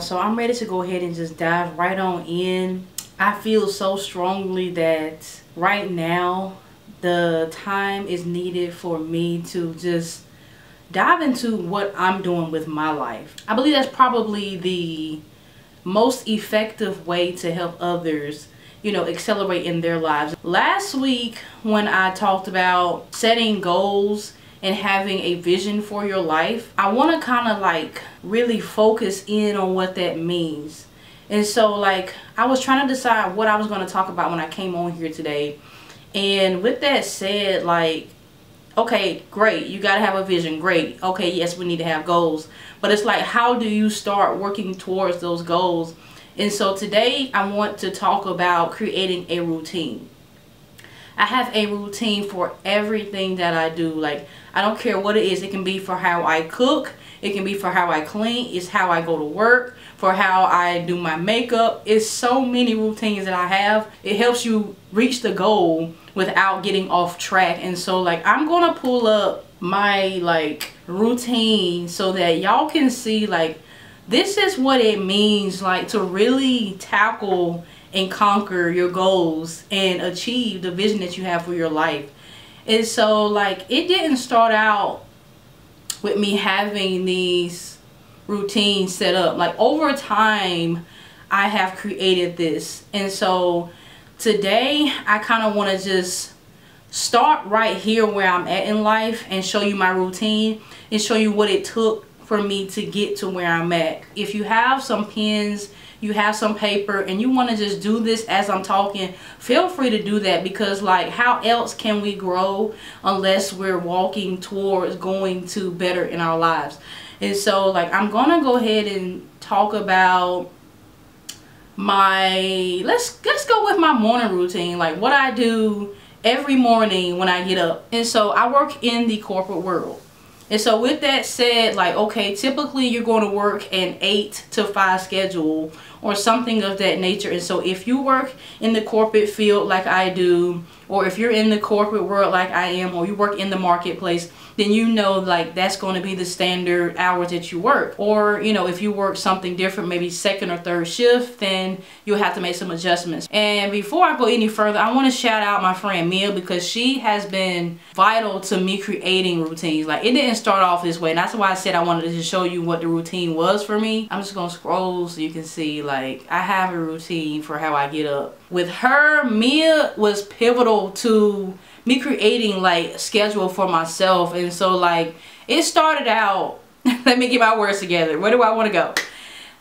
so i'm ready to go ahead and just dive right on in. I feel so strongly that right now the time is needed for me to just dive into what i'm doing with my life. I believe that's probably the most effective way to help others you know accelerate in their lives. Last week when i talked about setting goals and having a vision for your life, I want to kind of like really focus in on what that means. And so like I was trying to decide what I was going to talk about when I came on here today. And with that said, like, okay, great, you got to have a vision. Great. Okay, yes, we need to have goals. But it's like, how do you start working towards those goals? And so today I want to talk about creating a routine. I have a routine for everything that I do. Like, I don't care what it is. It can be for how I cook. It can be for how I clean. It's how I go to work. For how I do my makeup. It's so many routines that I have. It helps you reach the goal without getting off track. And so, like, I'm going to pull up my, like, routine so that y'all can see, like, this is what it means, like, to really tackle and conquer your goals and achieve the vision that you have for your life. And so like it didn't start out with me having these routines set up. Like over time I have created this. And so today I kind of want to just start right here where I'm at in life and show you my routine and show you what it took for me to get to where I'm at. If you have some pens you have some paper and you want to just do this as I'm talking, feel free to do that because like how else can we grow unless we're walking towards going to better in our lives. And so like I'm going to go ahead and talk about my let's let's go with my morning routine like what I do every morning when I get up. And so I work in the corporate world. And so with that said, like, okay, typically you're going to work an 8 to 5 schedule or something of that nature. And so if you work in the corporate field like I do, or if you're in the corporate world like I am, or you work in the marketplace, then you know like that's going to be the standard hours that you work. Or, you know, if you work something different, maybe second or third shift, then you'll have to make some adjustments. And before I go any further, I want to shout out my friend Mia because she has been vital to me creating routines. Like it didn't start off this way. And that's why I said I wanted to show you what the routine was for me. I'm just going to scroll so you can see like I have a routine for how I get up. With her, Mia was pivotal to me creating like schedule for myself. And so like it started out let me get my words together. Where do I want to go?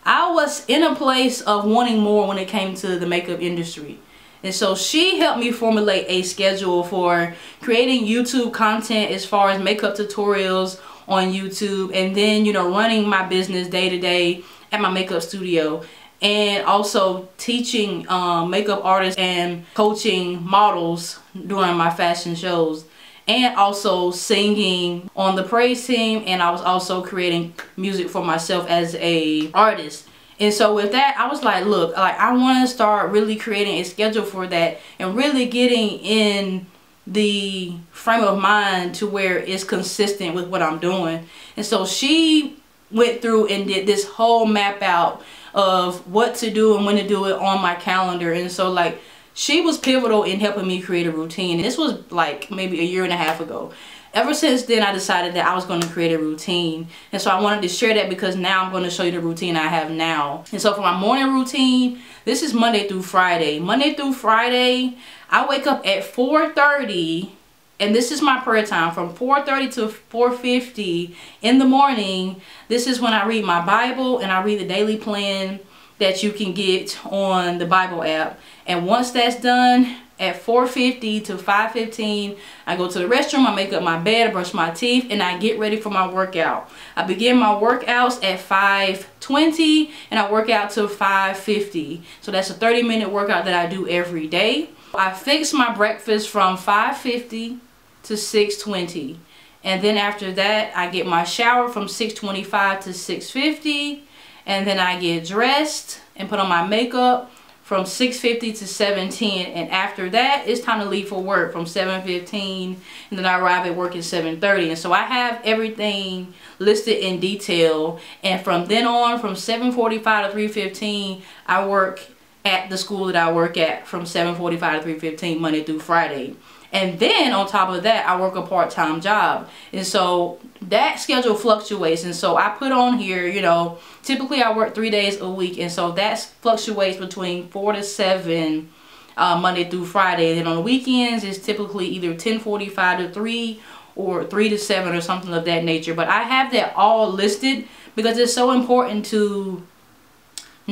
I was in a place of wanting more when it came to the makeup industry. And so she helped me formulate a schedule for creating YouTube content as far as makeup tutorials on YouTube and then you know running my business day to day at my makeup studio and also teaching um, makeup artists and coaching models during my fashion shows. And also singing on the praise team and I was also creating music for myself as a artist. And so with that I was like look like I want to start really creating a schedule for that and really getting in the frame of mind to where it's consistent with what I'm doing. And so she went through and did this whole map out of what to do and when to do it on my calendar. And so like she was pivotal in helping me create a routine. This was like maybe a year and a half ago. Ever since then I decided that I was going to create a routine. And so I wanted to share that because now I'm going to show you the routine I have now. And so for my morning routine this is Monday through Friday. Monday through Friday I wake up at 4:30 and this is my prayer time from 4.30 to 4.50 in the morning. This is when i read my bible and i read the daily plan that you can get on the bible app. And once that's done at 4.50 to 5.15 i go to the restroom i make up my bed I brush my teeth and i get ready for my workout. I begin my workouts at 5.20 and i work out till 5.50 so that's a 30 minute workout that i do every day. I fix my breakfast from 5.50 to 620 and then after that I get my shower from 625 to 650 and then I get dressed and put on my makeup from 6.50 to 7.10 and after that it's time to leave for work from 7.15 and then I arrive at work at 7.30 and so I have everything listed in detail. And from then on from 7.45 to 3.15 I work at the school that I work at from 7.45 to 3.15 Monday through Friday and then on top of that, I work a part-time job. And so that schedule fluctuates. And so I put on here, you know, typically I work three days a week. And so that fluctuates between four to seven uh, Monday through Friday. And then on the weekends, it's typically either 1045 to 3 or 3 to 7 or something of that nature. But I have that all listed because it's so important to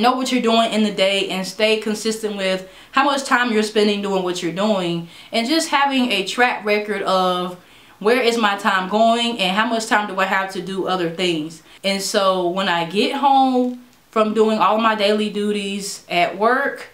know what you're doing in the day and stay consistent with how much time you're spending doing what you're doing and just having a track record of where is my time going and how much time do I have to do other things. And so when I get home from doing all my daily duties at work,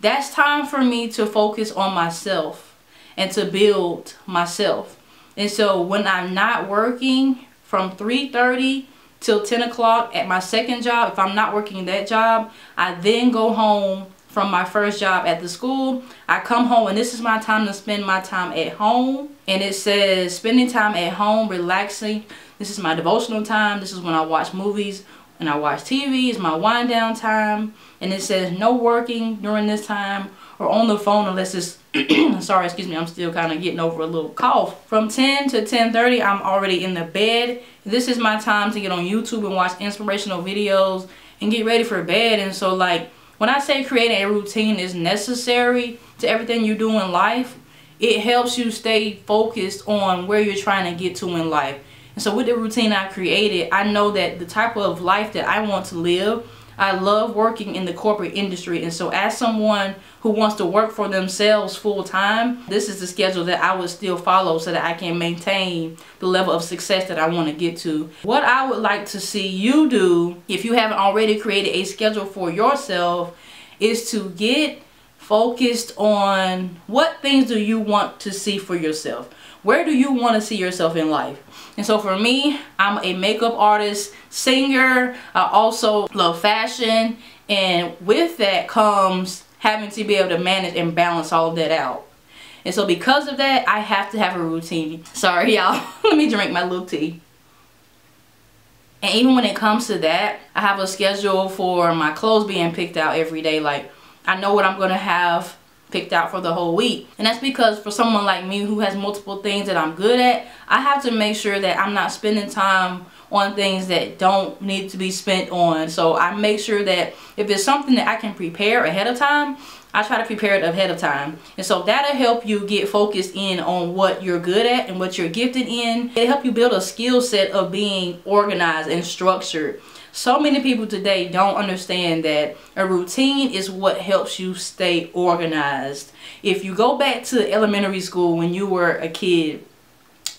that's time for me to focus on myself and to build myself. And so when I'm not working from 3.30 till 10 o'clock at my second job. If I'm not working that job, I then go home from my first job at the school. I come home and this is my time to spend my time at home. And it says spending time at home, relaxing. This is my devotional time. This is when I watch movies and I watch TV. It's my wind down time. And it says no working during this time or on the phone unless it's sorry excuse me i'm still kind of getting over a little cough. From 10 to 10 30 i'm already in the bed. This is my time to get on youtube and watch inspirational videos and get ready for bed. And so like when i say creating a routine is necessary to everything you do in life it helps you stay focused on where you're trying to get to in life. And so with the routine i created i know that the type of life that i want to live I love working in the corporate industry and so as someone who wants to work for themselves full time, this is the schedule that I would still follow so that I can maintain the level of success that I want to get to. What I would like to see you do, if you haven't already created a schedule for yourself, is to get focused on what things do you want to see for yourself. Where do you want to see yourself in life? And so for me, I'm a makeup artist, singer. I also love fashion. And with that comes having to be able to manage and balance all of that out. And so because of that, I have to have a routine. Sorry, y'all. Let me drink my little tea. And even when it comes to that, I have a schedule for my clothes being picked out every day. Like, I know what I'm going to have picked out for the whole week. And that's because for someone like me who has multiple things that I'm good at, I have to make sure that I'm not spending time on things that don't need to be spent on. So I make sure that if it's something that I can prepare ahead of time, I try to prepare it ahead of time. And so that'll help you get focused in on what you're good at and what you're gifted in. It'll help you build a skill set of being organized and structured. So many people today don't understand that a routine is what helps you stay organized. If you go back to elementary school when you were a kid,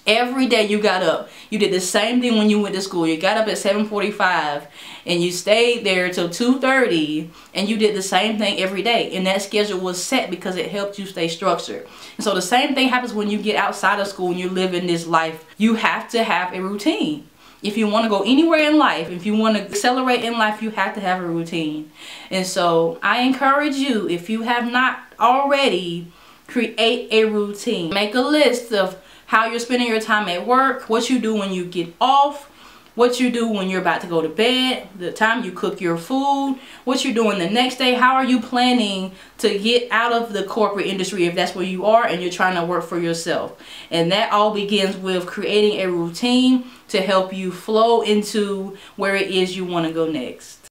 every day you got up you did the same thing when you went to school. You got up at 7:45 and you stayed there till 2:30 and you did the same thing every day. And that schedule was set because it helped you stay structured. And so the same thing happens when you get outside of school and you're living this life. You have to have a routine if you want to go anywhere in life, if you want to accelerate in life, you have to have a routine. And so I encourage you, if you have not already, create a routine. Make a list of how you're spending your time at work, what you do when you get off, what you do when you're about to go to bed, the time you cook your food, what you're doing the next day, how are you planning to get out of the corporate industry if that's where you are and you're trying to work for yourself. And that all begins with creating a routine to help you flow into where it is you want to go next.